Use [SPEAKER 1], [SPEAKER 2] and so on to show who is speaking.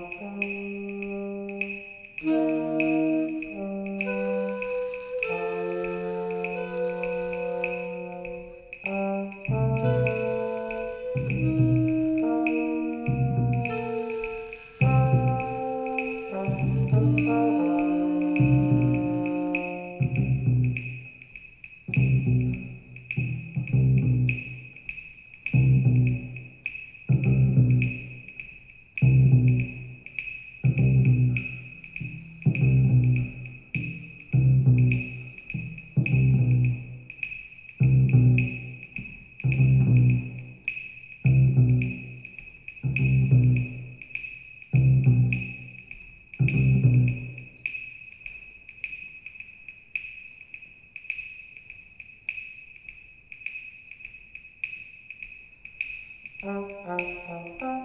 [SPEAKER 1] Thank you.